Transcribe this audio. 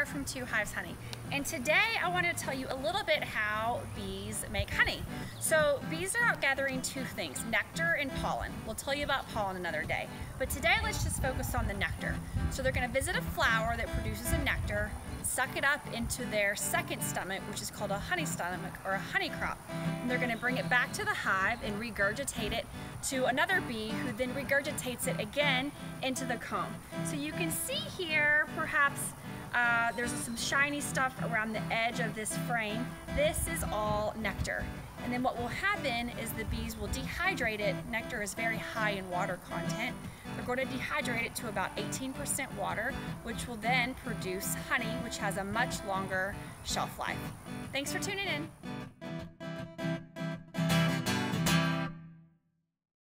Tara from Two Hives Honey and today I want to tell you a little bit how bees make honey. So bees are out gathering two things, nectar and pollen. We'll tell you about pollen another day, but today let's just focus on the nectar. So they're going to visit a flower that produces a nectar, suck it up into their second stomach, which is called a honey stomach or a honey crop. And they're going to bring it back to the hive and regurgitate it to another bee who then regurgitates it again into the comb. So you can see here perhaps uh, there's some shiny stuff around the edge of this frame. This is all nectar. And then what will happen is the bees will dehydrate it. Nectar is very high in water content. They're going to dehydrate it to about 18% water, which will then produce honey, which has a much longer shelf life. Thanks for tuning in.